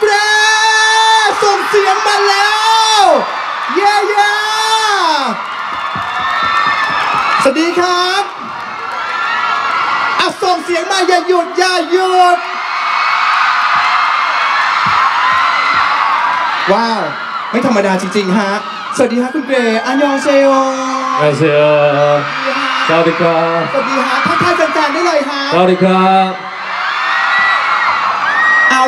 เกรส่งเสียงมาแล้ว เย้เย้สวัสดีครับอ่ะส่งเสียงมาอย่าหยุดอย่าหยุด ว้าว ไม่ธรรมดาจริงๆฮะ สวัสดีฮะคุณเกรอันยองเซโอ 안녕하세요. สวัสดีฮะ 사우디카. สวัสดีฮะทักทายแฟนๆได้เลยฮะ 사우디카. เอา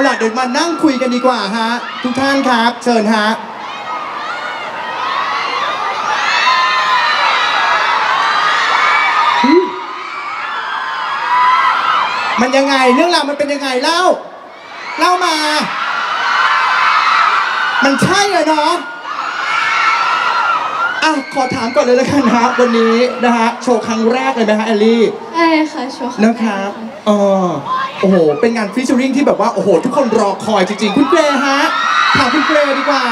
ล่ะเดี๋ยวมานั่งคุยกันดีกว่าฮะทุกท่านครับ เชิญฮะมันยังไงเรื่องราวมันเป็นยังไงเล่าเล่ามา มันใช่อะเนาะอะขอถามก่อนเลยแล้วกันนะฮะวันนี้นะฮะโชว์ครั้งแรกเลยไหมฮะแอลลี่ ช่ค่ะโชว์งแก นะครับเออโอ้โห เป็นงานฟิชเชอริงที่แบบว่า โอ้โห ทุกคนรอคอยจริงๆ คุณเกรฮะ ถามคุณเกรดีกว่า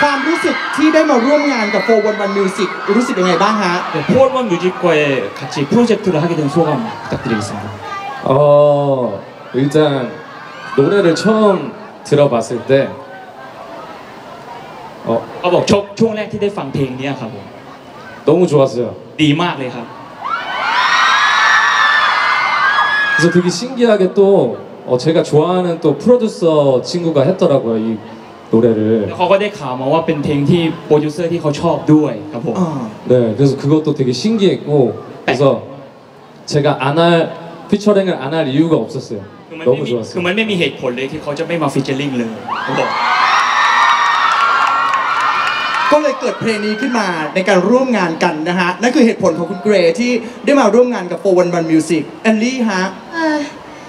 ความรู้สึกที่ได้มาร่วมงานกับ 411 Music รู้สึกยังไงบ้างฮะ 네, 포원원 뮤직과의 같이 프로젝트를 하게 된 소감 부탁드리겠습니다. 어, 일단 노래를 처음 들어봤을 때, 어, เขาบอกชกช่วงแรกที่ได้ฟังเพลงเนี้ยครับผม 너무 좋았어요. ดีมากเลยครับ 그래서 되게 신기하게 또 어, 제가 좋아하는 또 프로듀서 친구가 했더라고요 이 แล้ว 노래를. เขาก็ได้ข่าวมาว่าเป็นเพลงที่โปรดิวเซอร์ที่เขาชอบด้วยครับผม อ่า 네, 그래서 그것도 되게 신기했고, 그래서 제가 안 할 피처링을 안 할 이유가 없었어요. คือมันไม่ 너무 มีคือ 좋았어요. มันไม่มีเหตุผลเลยที่เขาจะไม่มาฟิชเชอร์ลิงเลยเขาบอก ก็เลยเกิดเพลงนี้ขึ้นมาในการร่วมงานกันนะฮะ นั่นคือเหตุผลของคุณเกรที่ได้มาร่วมงานกับ411 Music แอลลี่ฮะค่ะ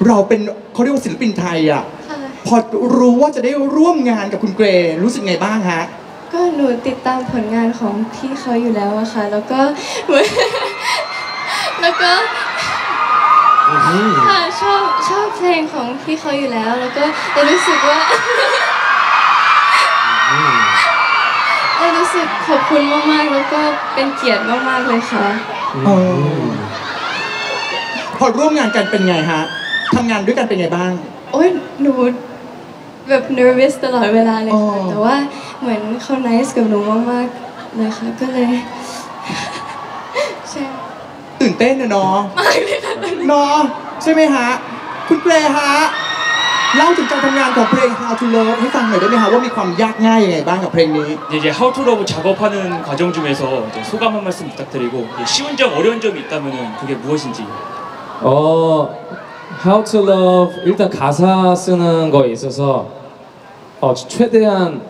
เราเป็นเขาเรียกว่าศิลปินไทยอะ ค่ะ พอรู้ว่าจะได้ร่วมงานกับคุณเกรรู้สึกไงบ้างฮะ ก็หนูติดตามผลงานของพี่เขาอยู่แล้วอะค่ะ แล้วก็เหมือน แล้วก็ค่ะชอบชอบเพลงของพี่เขาอยู่แล้ว แล้วก็เลยรู้สึกว่า เลย รู้สึกขอบคุณมากๆ แล้วก็เป็นเกียรติมากๆเลยค่ะอ๋อพอร่วมงานกันเป็นไงฮะทำงานด้วยกันเป็นไงบ้าง โอ้ยหนูแบบ nervous ตลอดเวลาเลยอ๋ค่ะอ แต่ว่าเหมือนเขา nice กับหนูมากๆเลยค่ะก็เลย ใช่ตื่นเต้นนะเนาะมากเลยค่ะเนาะใช่ไหมฮะ คุณเกรฮะ เล่าถึงการทำงานของเพลง How to Love ให้ฟังหน่อยได้ไหมฮะว่ามีความยากง่ายยังไงบ้างกับเพลงนี้ 이제 How to Love 작업하는 과정 중에서 이제 소감 한 말씀 부탁드리고 이제 쉬운 점 어려운 점이 있다면은 그게 무엇인지 어, How to Love 일단 가사 쓰는 거에 있어서 어, 최대한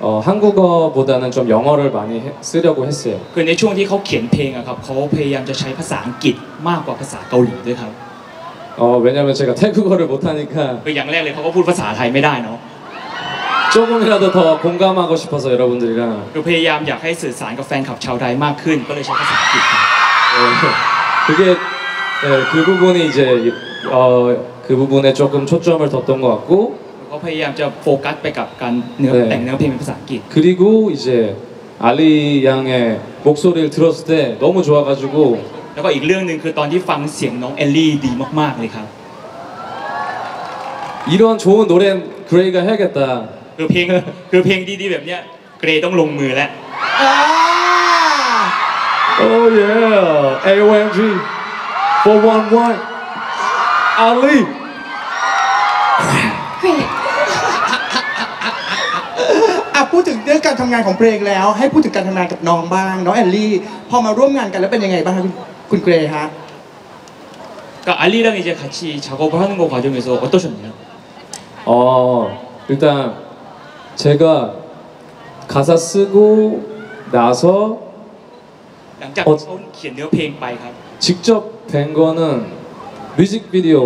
어, 한국어보다는 좀 영어를 많이 해- 쓰려고 했어요. คือในช่วงที่เขาเขียนเพลงอะครับเขาพยายามจะใช้ภาษาอังกฤษมากกว่าภาษาเกาหลีด้วยครับ 어, 왜냐면 제가 태국어를 못하니까 คืออย่างแรกเลยเขาก็พูดภาษาไทยไม่ได้เนาะ 조금이라도 더 공감하고 싶어서 여러분들이랑 คือพยายามอยากให้สื่อสารกับแฟนคลับชาวไทยมากขึ้น ก็เลยใช้ภาษาอังกฤษครับ 네, 그게 네, 그 부분이 이제 어, 그 부분에 조금 초점을 뒀던 것 같고 เขาพยายามจะโฟกัสไปกับการเนื้อ เออ แต่งเนื้อเพลงเป็นภาษาอังกฤษ 그리고 이제 알리 양의 목소리를 들었을 때 너무 좋아가지고 แล้วก็อีกเรื่องหนึ่งคือตอนที่ฟังเสียงน้องเอลลี่ดีมากๆเลยครับ 이런 좋은 노래는 그레이가 해야겠다. คือเพลง คือเพลงดีๆแบบเนี้ยเกรต้องลงมือแล้ว อ่า Oh yeah, AOMG 411 Ali. เฮ้ย อ่ะพูดถึงเรื่องการทำงานของเพลงแล้ว ให้พูดถึงการทำงานกับน้องบ้าง น้องแอลลี่ พอมาร่วมงานกันแล้วเป็นยังไงบ้างคะคุณ คุณเกรฮะ 그러니까 알리랑 이제 같이 작업을 하는 거 과정에서 어떠셨나요? 어 일단 제가 가사 쓰고 나서 หลังจาก โอ้ เขาเขียนเนื้อเพลงไปครับ 직접 뵌 거는 뮤직비디오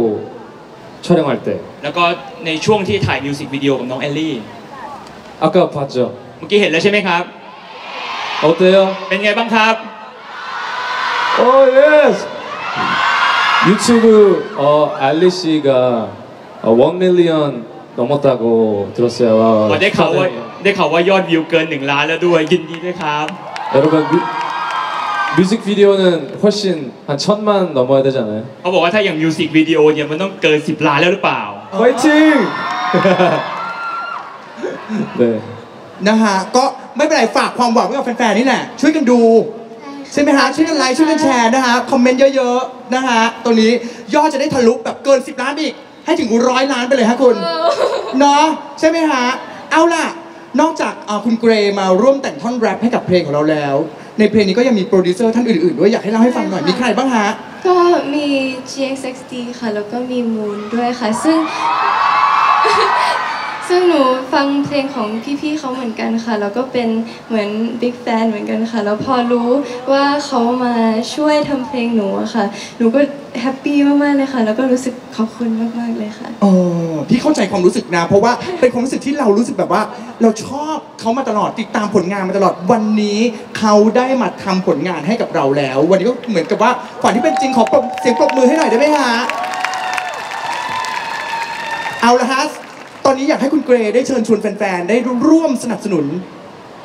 촬영할 때 แล้วก็ในช่วงที่ถ่ายมิวสิกวิดีโอกับน้องเอลลี่ 아까 봤죠? เมื่อกี้เห็นแล้วใช่ไหมครับ 어때요? เป็นไงบ้างครับ 어 예스. 유튜브 어 알리 씨가 어, 1 밀리언 넘었다고 들었어요. 와, อ๋อได้ข่าวว่า 축하드려요. ได้ข่าวว่ายอดวิวเกินหนึ่งล้านแล้วด้วยยินดีด้วยครับ 여러분 뮤, 뮤직비디오는 훨씬 한 천만 넘어야 되잖아요. เขาบอกว่าถ้าอย่างมิวสิกวิดีโอเนี่ยมันต้องเกิน 10 ล้านแล้วหรือเปล่า 화이팅! 네. นะฮะ ก็ไม่เป็นไรฝากความหวังไว้กับแฟนๆนี่แหละ ช่วยกันดู ใช่ไหมฮะช่วยกันไลค์ช่วยกันแชร์นะฮะคอมเมนต์เยอะๆนะฮะตรงนี้ยอดจะได้ทะลุแบบเกิน 10 ล้านอีก ให้ถึงร้อยล้านไปเลยฮะคุณเนาะใช่ไหมฮะเอาล่ะ นอกจากเอ่อคุณเกรย์มาร่วมแต่งท่อนแรปให้กับเพลงของเราแล้ว ในเพลงนี้ก็ยังมีโปรดิวเซอร์ท่านอื่นๆด้วยอยากให้เล่าให้ฟังหน่อยมีใครบ้างฮะก็มี GXXD ค่ะแล้วก็มี Moon ด้วยค่ะ ซึ่ง ซึ่งหนูฟังเพลงของพี่ๆเขาเหมือนกันค่ะ แล้วก็เป็นเหมือนบิ๊กแฟนเหมือนกันค่ะ แล้วพอรู้ว่าเขามาช่วยทำเพลงหนูอะค่ะ หนูก็แฮปปี้มากๆเลยค่ะ แล้วก็รู้สึกขอบคุณมากๆเลยค่ะเออพี่เข้าใจความรู้สึกนะ เพราะว่าเป็นความรู้สึกที่เรารู้สึกแบบว่า เราชอบเขามาตลอดติดตามผลงานมาตลอดวันนี้เขาได้มาทำผลงานให้กับเราแล้ว วันนี้ก็เหมือนกับว่าฝันที่เป็นจริงขอเสียงปรบมือให้หน่อยได้ไหมฮะเอาละฮะ ตอนนี้อยากให้คุณเกรได้เชิญชวนแฟนๆได้ร่วมสนับสนุน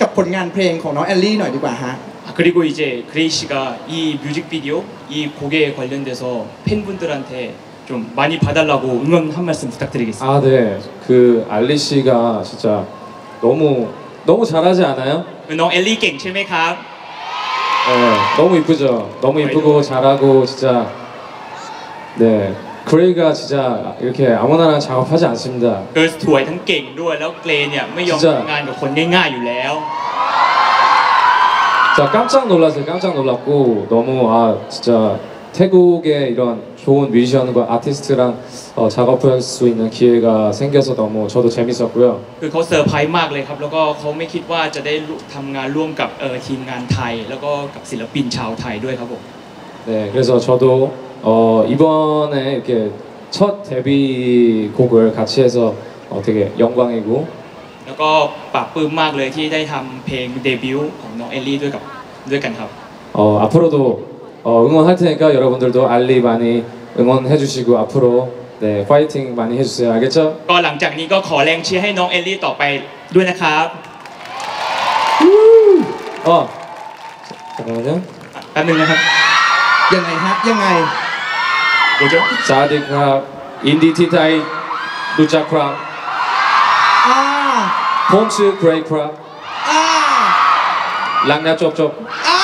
กับผลงานเพลงของน้องแอลลี่หน่อยดีกว่าฮะ 아, 그리고 이제 그레이 씨가 이 뮤직비디오, 이 곡에 관련돼서 팬분들한테 좀 많이 봐달라고 응원 한 말씀 부탁드리겠습니다. 아, 네. 그 알리 씨가 진짜 너무 너무 잘하지 않아요? 너 엘리 갱 칠메캅. 네, 너무 이쁘죠. 너무 이쁘고 잘하고 진짜 네. 그레이가 진짜 이렇게 아무나나 작업하지 않습니다. เกิร์ลสวยทั้งเก่งด้วยแล้วเกรย์เนี่ยไม่ยอม 진짜 ทำงานกับคนง่ายๆอยู่แล้ว 자 깜짝 놀랐어요. 깜짝 놀랐고 너무 아 진짜 태국의 이런 좋은 뮤지션과 아티스트랑 어, 작업할 수 있는 기회가 생겨서 너무 저도 재밌었고요. คือเขาเซอร์ไพรส์มากเลยครับ แล้วก็เขาไม่คิดว่าจะได้ทำงานร่วมกับเออทีมงานไทย แล้วก็กับศิลปินชาวไทยด้วยครับผม 네, 그래서 저도 어, 이번에 이렇게 첫 데뷔곡을 같이 해서 어, 되게 영광이고 แล้วก็ปลาบปลื้มมากเลยที่ได้ทำเพลงเดบิวต์ของน้องเอลลี่ด้วยกับด้วยกันครับ 어, 앞으로도 어, 응원할 테니까 여러분들도 알리 많이 응원해 주시고 앞으로 네, 파이팅 많이 해주세요. 알겠죠? ก็หลังจากนี้ก็ขอแรงเชียร์ให้น้องเอลลี่ต่อไปด้วยนะครับ 어, 잠깐만요. อ่ะแป๊บนึงนะครับ ยังไงฮะยังไง โกโจสวัสดีครับอินดีที่ได้รู้จักครับอ่าผมชื่อเกรย์ครับอ่าหลังนะจบจบอ่า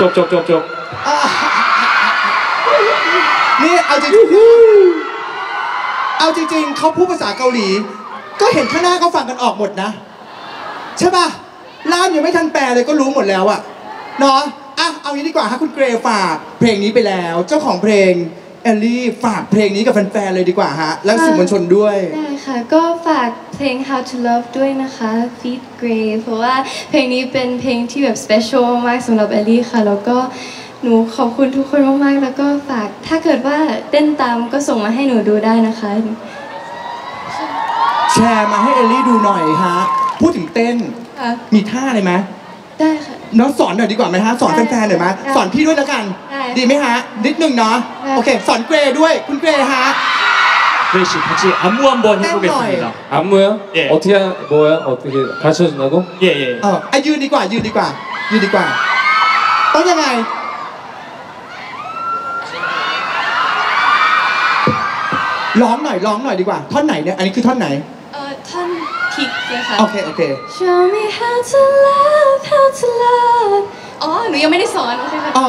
จบจบจบจบนี่เอาจริงๆเอาจริง ๆเขาพูดภาษาเกาหลี ก็เห็นข้างหน้าเขาฟังกันออกหมดนะ ใช่ป่ะล่ามยังไม่ทันแปลเลยก็รู้หมดแล้วอะ เนาะอะเอางี้ดีกว่าฮะคุณเกรฝากเพลงนี้ไปแล้ว เจ้าของเพลงแอลลี่ฝากเพลงนี้กับแฟนๆเลยดีกว่าฮะ แล้วสื่อมวลชนด้วย ได้ค่ะ ก็ฝากเพลง How to Love ด้วยนะคะ Feat. GRAY เพราะว่าเพลงนี้เป็นเพลงที่แบบ special มากๆสำหรับแอลลี่ค่ะ แล้วก็หนูขอบคุณทุกคนมากๆ แล้วก็ฝากถ้าเกิดว่าเต้นตามก็ส่งมาให้หนูดูได้นะคะ แชร์มาให้เอลลี่ดูหน่อยฮะ พูดถึงเต้นค่ะมีท่าอะไรไหม ได้ค่ะ น้องสอนหน่อยดีกว่าไหมฮะ สอนแฟนๆหน่อยไหม ได้ สอนพี่ด้วยแล้วกัน ได้ ดีไหมฮะ นิดนึงเนาะ ได้ โอเค สอนเกรด้วย คุณเกรฮะ 그레이 씨 같이 안무 한번 해보겠습니다. 안무요? 예. 어떻게 하- 뭐요? 어떻게 가르쳐 준다고? 예 예. เอออ่ะยืนดีกว่า ยืนดีกว่า ยืนดีกว่า ต้องยังไง ร้องหน่อย ร้องหน่อยดีกว่า ท่อนไหนเนี่ย อันนี้คือท่อนไหน เอ่อท่อนทิกเลยค่ะ โอเค โอเค Show me how to love how to love อ๋อ หนูยังไม่ได้สอน โอเคค่ะ อ๋อ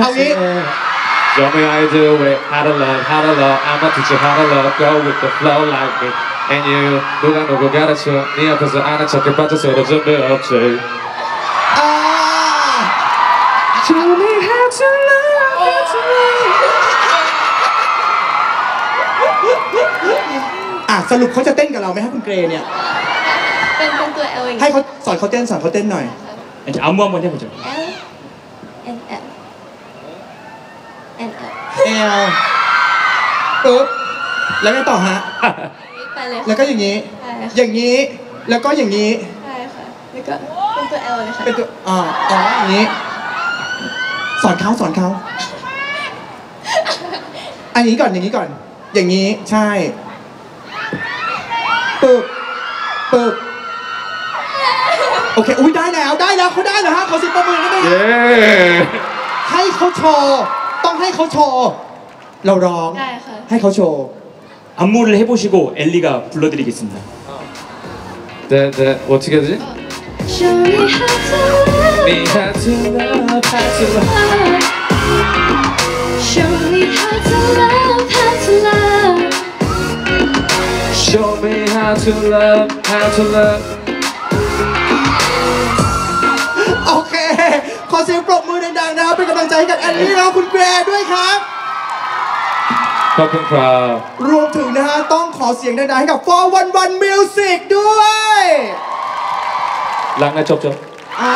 เอางี้ Show me how to do it, how to love, how to love. I'ma teach you how to love. Go with the flow like me. And you 누가 누구 가르쳐? 네 앞에서 아는 척해 빠져서 준비 없지. อ่า Show me how to love, how to love. อ่ะสรุปเขาจะเต้นกับเราไหมฮะคุณเกรเนี่ย เป็นเป็นตัว L อย่าง ให้ นี้ เขาสอนเขาเต้น สอนเขาเต้นหน่อย 이제 안무 한번 해보죠. L N L N L เอลปึ๊บ แล้วไงต่อฮะ ไปเลย แล้วก็อย่างนี้ ใช่ค่ะ อย่างนี้ แล้วก็อย่างนี้ ใช่ค่ะ แล้วก็เป็นตัว L เลยค่ะ เป็นตัวอ่าอ๋ออย่างนี้ สอนเขาสอนเขา อันนี้ก่อนอย่างนี้ก่อน อย่างนี้ใช่ปึ๊บปึ๊บ โอเค อุ้ยได้แล้วได้แล้วเขาได้แล้วฮะเขาสิบประมือได้ไหม 예. ให้เขาโชว์ ต้องให้เขาโชว์ เราร้อง ได้ค่ะ ให้เขาโชว์ 안무를 해보시고 엘리가 불러드리겠습니다. 네, 네. 어떻게 해야 되지? Show me how to love Me how to love, how to love. Show me how to love how to love Show me how to love, how to love. ปรบมือดังๆนะครับเป็นกำลังใจให้กับแอนนี่แล้วคุณแกรด้วยครับ ขอบคุณครับรวมถึงนะฮะต้องขอเสียงดังๆให้กับ For One One Music ด้วย หลังนะจบจบ อ่า